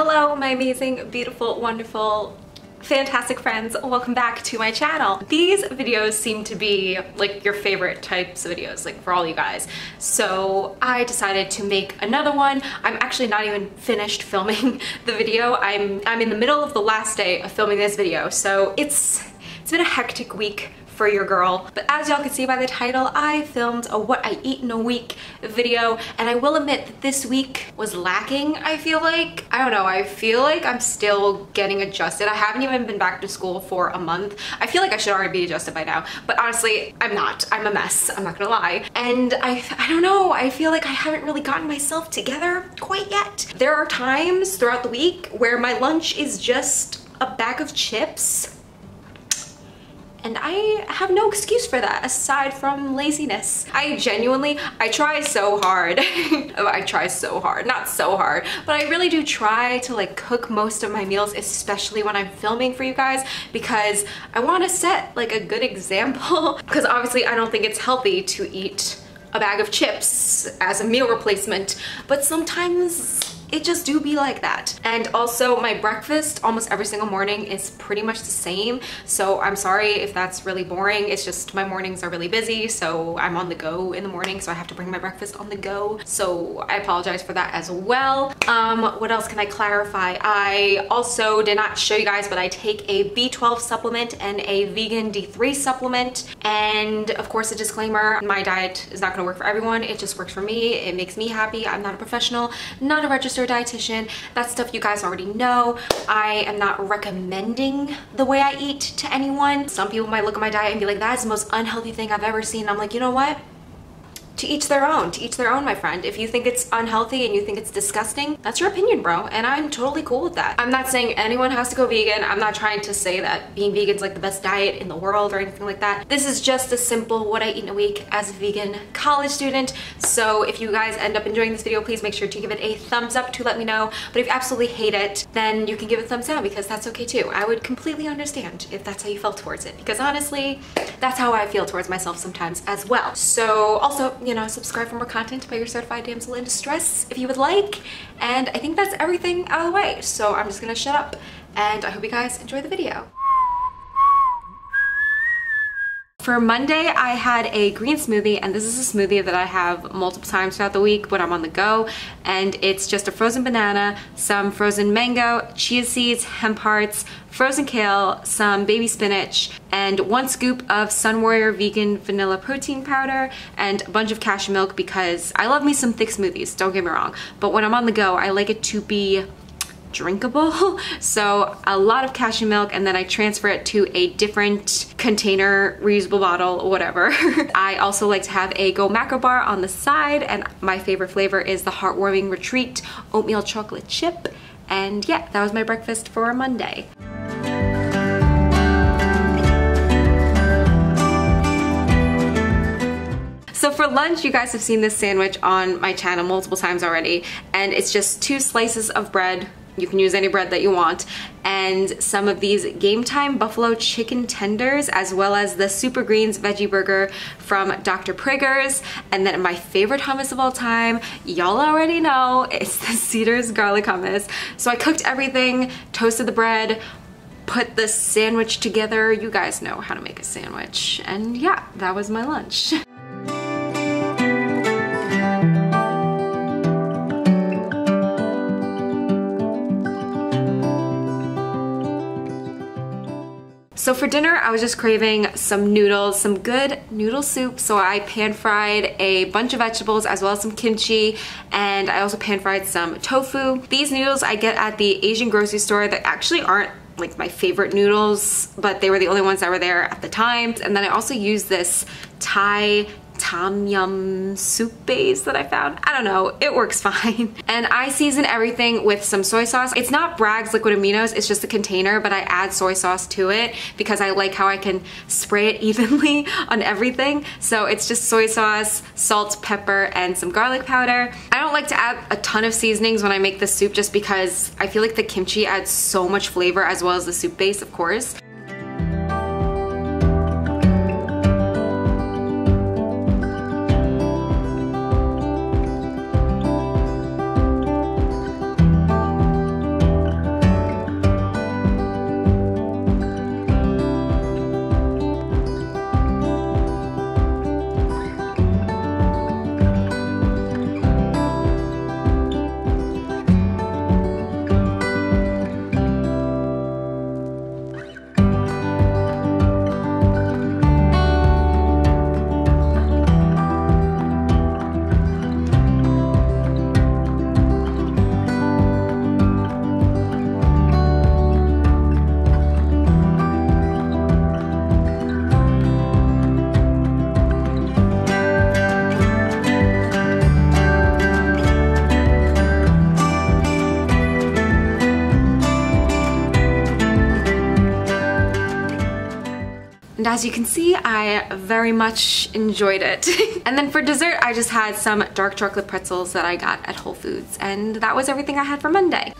Hello, my amazing, beautiful, wonderful, fantastic friends. Welcome back to my channel. These videos seem to be like your favorite types of videos like for all you guys. So i decided to make another one. I'm actually not even finished filming the video. I'm i'm in the middle of the last day of filming this video. So it's it's been a hectic week for your girl. But as y'all can see by the title, I filmed a what I eat in a week video and I will admit that this week was lacking, I feel like. I don't know, I feel like I'm still getting adjusted. I haven't even been back to school for a month. I feel like I should already be adjusted by now, but honestly, I'm not. I'm a mess, I'm not gonna lie. And I, I don't know, I feel like I haven't really gotten myself together quite yet. There are times throughout the week where my lunch is just a bag of chips and I have no excuse for that aside from laziness. I genuinely, I try so hard. Oh, I try so hard, not so hard, but I really do try to like cook most of my meals, especially when I'm filming for you guys because I want to set like a good example because obviously I don't think it's healthy to eat a bag of chips as a meal replacement, but sometimes it just do be like that. And also my breakfast almost every single morning is pretty much the same. So I'm sorry if that's really boring. It's just my mornings are really busy. So I'm on the go in the morning. So I have to bring my breakfast on the go. So I apologize for that as well. Um, what else can I clarify? I also did not show you guys, but I take a B12 supplement and a vegan D3 supplement. And of course a disclaimer, my diet is not gonna work for everyone. It just works for me. It makes me happy. I'm not a professional, not a registered dietitian. That's stuff you guys already know. I am not recommending the way I eat to anyone. Some people might look at my diet and be like, that is the most unhealthy thing I've ever seen. I'm like, you know what? To each their own, to each their own, my friend. If you think it's unhealthy and you think it's disgusting, that's your opinion, bro. And I'm totally cool with that. I'm not saying anyone has to go vegan. I'm not trying to say that being vegan is like the best diet in the world or anything like that. This is just a simple what I eat in a week as a vegan college student. So if you guys end up enjoying this video, please make sure to give it a thumbs up to let me know. But if you absolutely hate it, then you can give it a thumbs down because that's okay too. I would completely understand if that's how you felt towards it because honestly, that's how I feel towards myself sometimes as well. So also, you know, subscribe for more content by your certified damsel in distress if you would like. And I think that's everything out of the way. So I'm just gonna shut up and I hope you guys enjoy the video. For Monday, I had a green smoothie, and this is a smoothie that I have multiple times throughout the week when I'm on the go, and it's just a frozen banana, some frozen mango, chia seeds, hemp hearts, frozen kale, some baby spinach, and one scoop of Sun Warrior vegan vanilla protein powder, and a bunch of cashew milk because I love me some thick smoothies, don't get me wrong, but when I'm on the go, I like it to be drinkable. So a lot of cashew milk and then I transfer it to a different container, reusable bottle, whatever. I also like to have a Go Macro bar on the side and my favorite flavor is the Heartwarming Retreat Oatmeal Chocolate Chip. And yeah, that was my breakfast for Monday. So for lunch, you guys have seen this sandwich on my channel multiple times already, and it's just two slices of bread, you can use any bread that you want. And some of these Game Time Buffalo Chicken Tenders, as well as the Super Greens Veggie Burger from Dr. Praeger's. And then my favorite hummus of all time, y'all already know, it's the Cedars Garlic Hummus. So I cooked everything, toasted the bread, put the sandwich together. You guys know how to make a sandwich. And yeah, that was my lunch. So for dinner, I was just craving some noodles, some good noodle soup. So I pan fried a bunch of vegetables as well as some kimchi. And I also pan fried some tofu. These noodles I get at the Asian grocery store that actually aren't like my favorite noodles, but they were the only ones that were there at the time. And then I also used this Thai tom yum soup base that I found. I don't know, it works fine. And I season everything with some soy sauce. It's not Bragg's liquid aminos, it's just a container, but I add soy sauce to it because I like how I can spray it evenly on everything. So it's just soy sauce, salt, pepper, and some garlic powder. I don't like to add a ton of seasonings when I make the soup just because I feel like the kimchi adds so much flavor as well as the soup base, of course. As you can see, I very much enjoyed it. and then for dessert, I just had some dark chocolate pretzels that I got at Whole Foods. And that was everything I had for Monday.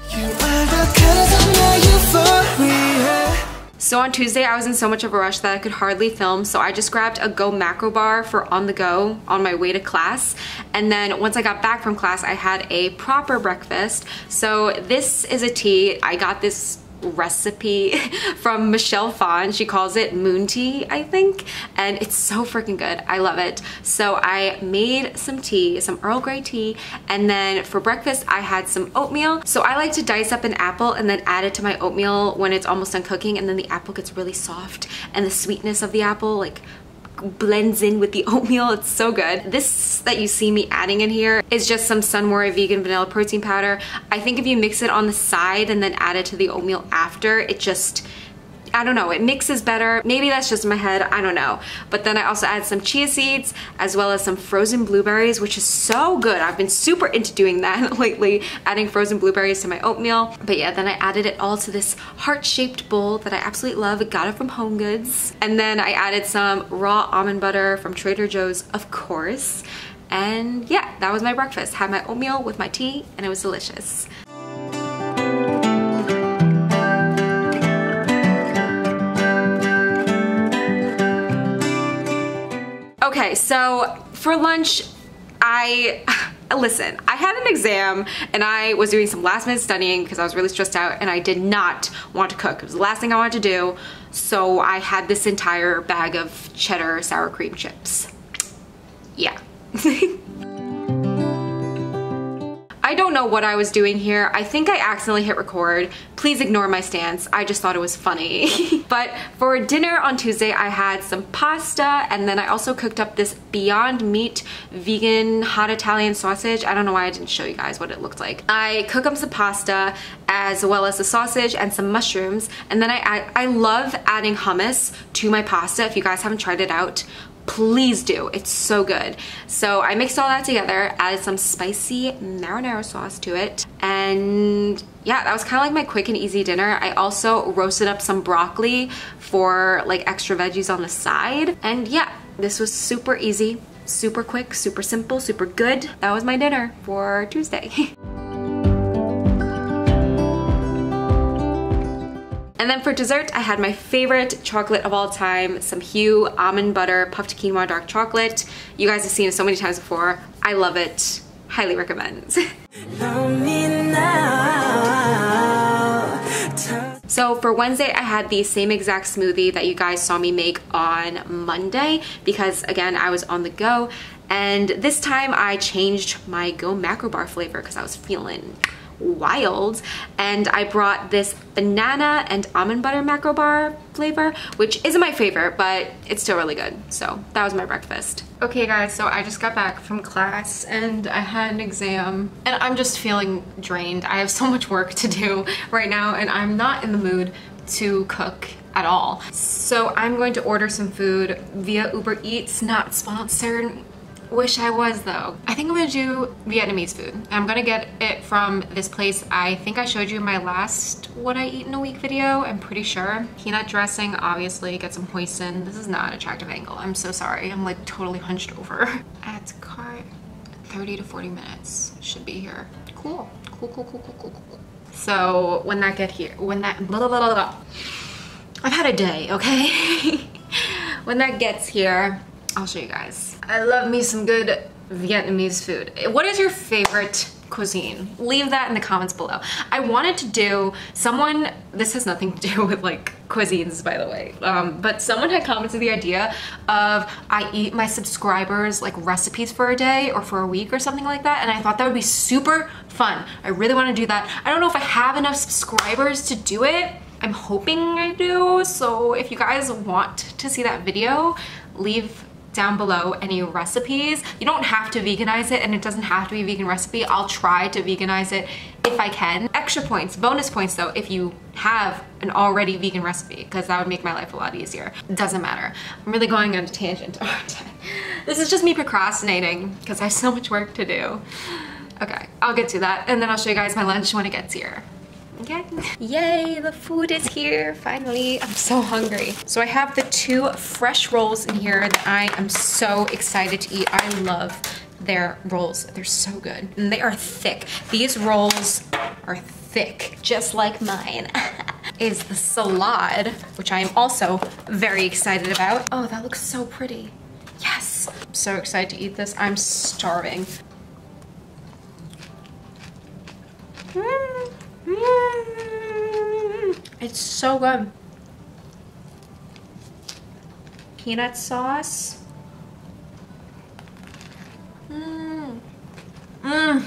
So on Tuesday, I was in so much of a rush that I could hardly film, so I just grabbed a Go macro bar for on the go on my way to class. And then once I got back from class, I had a proper breakfast. So this is a tea. I got this recipe from Michelle Phan. She calls it moon tea, I think, and it's so freaking good. I love it. So I made some tea, some Earl Grey tea, and then for breakfast I had some oatmeal. So I like to dice up an apple and then add it to my oatmeal when it's almost done cooking and then the apple gets really soft and the sweetness of the apple like blends in with the oatmeal. It's so good. This that you see me adding in here is just some Sun Warrior vegan vanilla protein powder. I think if you mix it on the side and then add it to the oatmeal after, it just I don't know, it mixes better. Maybe that's just my head, I don't know. But then I also add some chia seeds as well as some frozen blueberries, which is so good. I've been super into doing that lately, adding frozen blueberries to my oatmeal. But yeah, then I added it all to this heart-shaped bowl that I absolutely love. Got it from Home Goods. And then I added some raw almond butter from Trader Joe's, of course. And yeah, that was my breakfast. Had my oatmeal with my tea and it was delicious. Okay, so for lunch, I, listen, I had an exam and I was doing some last minute studying because I was really stressed out and I did not want to cook. It was the last thing I wanted to do. So I had this entire bag of cheddar sour cream chips. Yeah. Don't know what I was doing here. I think I accidentally hit record. Please ignore my stance. I just thought it was funny. but for dinner on Tuesday, I had some pasta and then I also cooked up this Beyond Meat vegan hot Italian sausage. I don't know why I didn't show you guys what it looked like. I cook up some pasta as well as the sausage and some mushrooms. And then I, I, I love adding hummus to my pasta. If you guys haven't tried it out, please do. It's so good. So I mixed all that together, added some spicy marinara sauce to it, and yeah, that was kind of like my quick and easy dinner. I also roasted up some broccoli for like extra veggies on the side. And yeah, this was super easy, super quick, super simple, super good. That was my dinner for Tuesday. And then for dessert, I had my favorite chocolate of all time, some Hu almond butter puffed quinoa dark chocolate. You guys have seen it so many times before. I love it. Highly recommend. So for Wednesday, I had the same exact smoothie that you guys saw me make on Monday because again, I was on the go. And this time I changed my Go Macro Bar flavor because I was feeling wild and I brought this banana and almond butter macro bar flavor which isn't my favorite but it's still really good so that was my breakfast okay guys so I just got back from class and I had an exam and I'm just feeling drained I have so much work to do right now and I'm not in the mood to cook at all. So I'm going to order some food via Uber Eats, not sponsored. Wish I was though. I think I'm gonna do Vietnamese food. I'm gonna get it from this place I think I showed you my last what I eat in a week video, I'm pretty sure. Peanut dressing, obviously, get some hoisin. This is not an attractive angle, I'm so sorry. I'm like totally hunched over. Add to cart, 30 to 40 minutes should be here. Cool, cool, cool, cool, cool, cool, cool. So when that get here, when that, blah, blah, blah, blah, I've had a day, okay? when that gets here, I'll show you guys. I love me some good Vietnamese food. What is your favorite cuisine? Leave that in the comments below. I wanted to do, someone, this has nothing to do with like cuisines by the way, um, but someone had commented the idea of I eat my subscribers like recipes for a day or for a week or something like that and I thought that would be super fun. I really want to do that. I don't know if I have enough subscribers to do it. I'm hoping I do, so if you guys want to see that video, leave down below any recipes. You don't have to veganize it and it doesn't have to be a vegan recipe. I'll try to veganize it if I can. Extra points, bonus points though, if you have an already vegan recipe because that would make my life a lot easier. Doesn't matter. I'm really going on a tangent. this is just me procrastinating because I have so much work to do. Okay, I'll get to that and then I'll show you guys my lunch when it gets here. Yay, the food is here, finally. I'm so hungry. So I have the two fresh rolls in here that I am so excited to eat. I love their rolls. They're so good. And they are thick. These rolls are thick, just like mine. is the salad, which I am also very excited about. Oh, that looks so pretty. Yes, I'm so excited to eat this. I'm starving. Mm, mm, it's so good. Peanut sauce. Mmm. Mmm.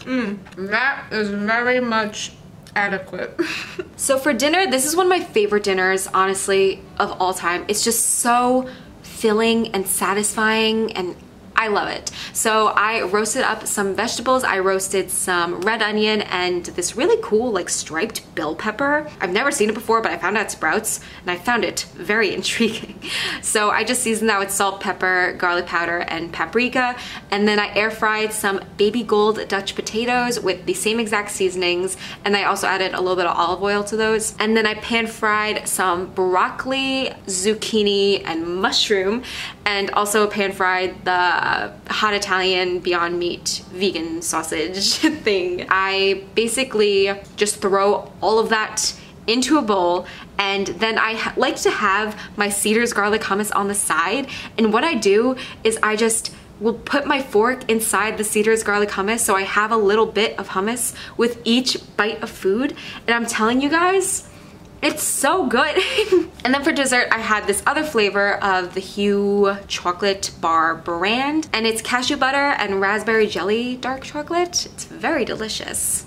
Mmm. That is very much adequate. so for dinner, this is one of my favorite dinners, honestly, of all time. It's just so filling and satisfying and I love it. So I roasted up some vegetables. I roasted some red onion and this really cool like striped bell pepper. I've never seen it before, but I found it at Sprouts and I found it very intriguing. So I just seasoned that with salt, pepper, garlic powder, and paprika. And then I air fried some baby gold Dutch potatoes with the same exact seasonings. And I also added a little bit of olive oil to those. And then I pan fried some broccoli, zucchini, and mushroom. And also pan fried the uh, hot Italian Beyond Meat vegan sausage thing. I basically just throw all of that into a bowl and then I like to have my Cedars garlic hummus on the side and what I do is I just will put my fork inside the Cedars garlic hummus so I have a little bit of hummus with each bite of food and I'm telling you guys it's so good. and then for dessert, I had this other flavor of the Hu chocolate bar brand. And it's cashew butter and raspberry jelly dark chocolate. It's very delicious.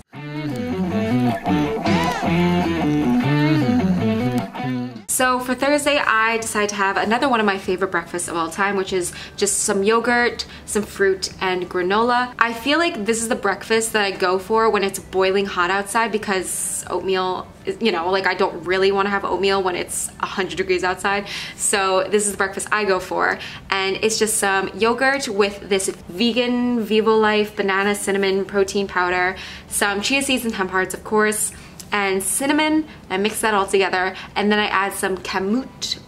So for Thursday, I decided to have another one of my favorite breakfasts of all time, which is just some yogurt, some fruit, and granola. I feel like this is the breakfast that I go for when it's boiling hot outside because oatmeal you know, like I don't really want to have oatmeal when it's 100 degrees outside. So this is the breakfast I go for. And it's just some yogurt with this vegan Vivo Life banana cinnamon protein powder, some chia seeds and hemp hearts, of course, and cinnamon. I mix that all together and then I add some Kamut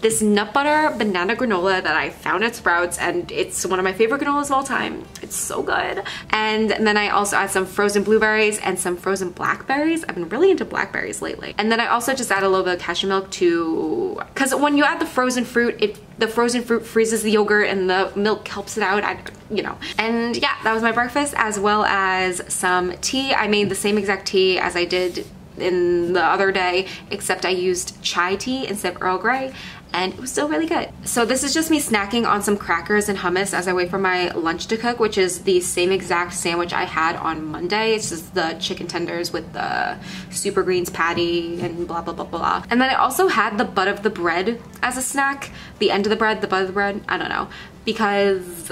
this nut butter banana granola that I found at Sprouts and it's one of my favorite granolas of all time. It's so good. And then I also add some frozen blueberries and some frozen blackberries. I've been really into blackberries lately. And then I also just add a little bit of cashew milk to, cause when you add the frozen fruit, it the frozen fruit freezes the yogurt and the milk helps it out. I, you know. And yeah, that was my breakfast as well as some tea. I made the same exact tea as I did in the other day, except I used chai tea instead of Earl Grey and it was still really good. So this is just me snacking on some crackers and hummus as I wait for my lunch to cook, which is the same exact sandwich I had on Monday. It's just the chicken tenders with the super greens patty and blah, blah, blah, blah. And then I also had the butt of the bread as a snack. The end of the bread, the butt of the bread, I don't know. Because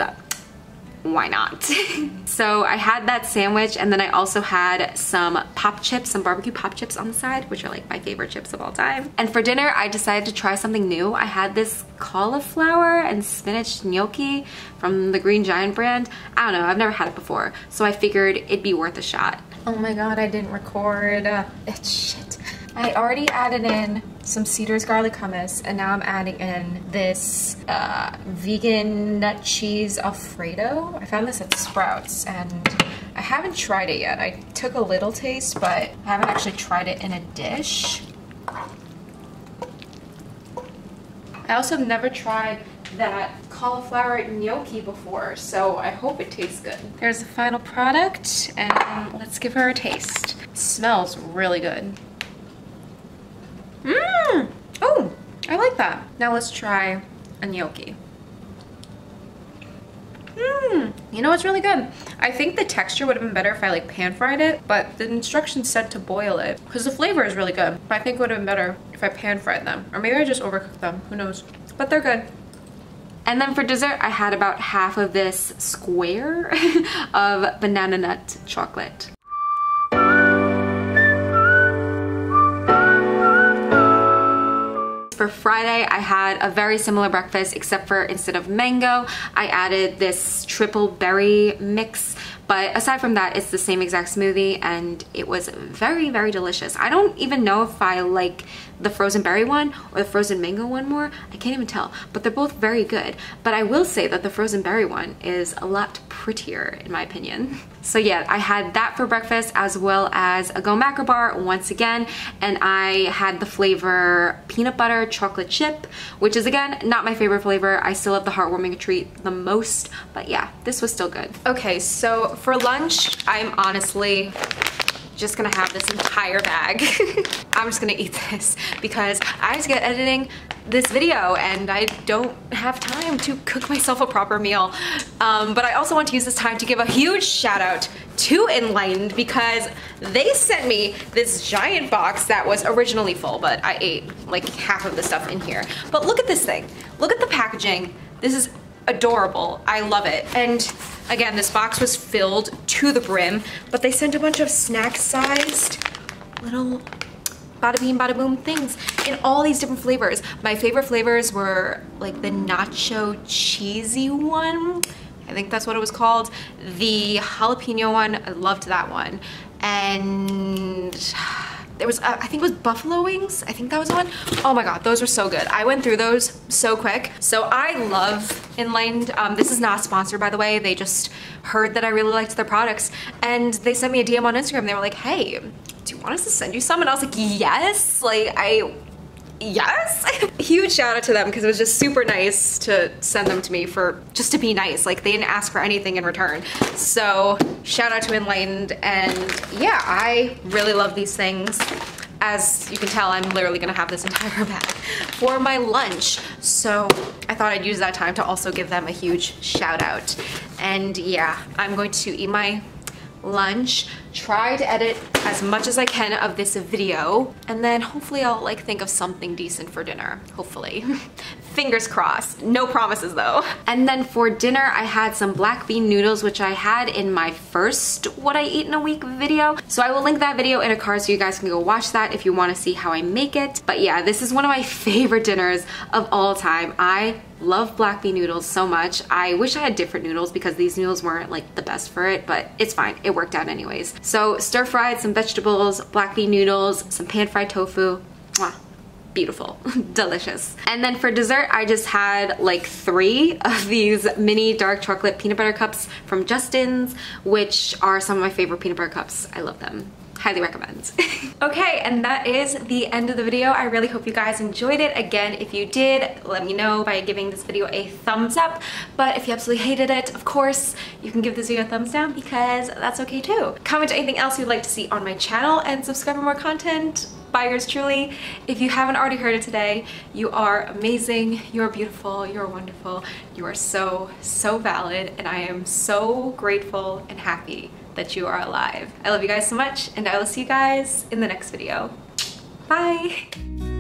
why not? so I had that sandwich and then I also had some pop chips, some barbecue pop chips on the side, which are like my favorite chips of all time. And for dinner, I decided to try something new. I had this cauliflower and spinach gnocchi from the Green Giant brand. I don't know, I've never had it before. So I figured it'd be worth a shot. Oh my God, I didn't record. Uh, it's shit. I already added in some Cedars garlic hummus and now I'm adding in this uh, vegan nut cheese Alfredo. I found this at Sprouts and I haven't tried it yet. I took a little taste but I haven't actually tried it in a dish. I also have never tried that cauliflower gnocchi before, so I hope it tastes good. There's the final product, and let's give her a taste. It smells really good. Mmm! Oh, I like that. Now let's try a gnocchi. Mmm, you know what's really good? I think the texture would have been better if I like pan fried it, but the instructions said to boil it because the flavor is really good. But I think it would have been better if I pan fried them. Or maybe I just overcooked them, who knows? But they're good. And then for dessert, I had about half of this square of banana nut chocolate. For Friday, I had a very similar breakfast except for instead of mango, I added this triple berry mix But aside from that, it's the same exact smoothie and it was very, very delicious. I don't even know if I like the frozen berry one or the frozen mango one more. I can't even tell, but they're both very good. But I will say that the frozen berry one is a lot prettier in my opinion. So yeah, I had that for breakfast as well as a Go Macro bar once again. And I had the flavor peanut butter chocolate chip, which is again, not my favorite flavor. I still love the heartwarming treat the most, but yeah, this was still good. Okay, so for lunch, I'm honestly just gonna have this entire bag. I'm just gonna eat this because I to get editing this video and I don't have time to cook myself a proper meal. Um, but I also want to use this time to give a huge shout out to Enlightened because they sent me this giant box that was originally full, but I ate like half of the stuff in here. But look at this thing. Look at the packaging. This is adorable. I love it. And again, this box was filled to the brim, but they sent a bunch of snack-sized little bada bean bada boom things in all these different flavors. My favorite flavors were like the nacho cheesy one. I think that's what it was called. The jalapeno one, I loved that one. And there was, uh, I think it was buffalo wings. I think that was one. Oh my God, those were so good. I went through those so quick. So I love Enlightened. Um, this is not sponsored, by the way. They just heard that I really liked their products and they sent me a DM on Instagram. They were like, hey, do you want us to send you some? And I was like, yes. Like I yes? Huge shout out to them because it was just super nice to send them to me for just to be nice like they didn't ask for anything in return. So shout out to enlightened and yeah i really love these things. As you can tell i'm literally gonna have this entire bag for my lunch. So i thought i'd use that time to also give them a huge shout out and yeah i'm going to eat my lunch, try to edit as much as I can of this video, and then hopefully I'll like think of something decent for dinner, hopefully. Fingers crossed, no promises though. And then for dinner, I had some black bean noodles, which I had in my first what I eat in a week video. So I will link that video in a card so you guys can go watch that if you wanna see how I make it. But yeah, this is one of my favorite dinners of all time. I love black bean noodles so much. I wish I had different noodles because these noodles weren't like the best for it, but it's fine. It worked out anyways. So stir fried some vegetables, black bean noodles, some pan fried tofu. Mwah beautiful, delicious. And then for dessert, I just had like three of these mini dark chocolate peanut butter cups from Justin's, which are some of my favorite peanut butter cups. I love them highly recommend. okay, and that is the end of the video. I really hope you guys enjoyed it. Again, if you did, let me know by giving this video a thumbs up. But if you absolutely hated it, of course, you can give this video a thumbs down because that's okay too. Comment anything else you'd like to see on my channel and subscribe for more content yours truly. If you haven't already heard it today, you are amazing, you're beautiful, you're wonderful, you are so, so valid, and I am so grateful and happy that you are alive. I love you guys so much and I will see you guys in the next video. Bye!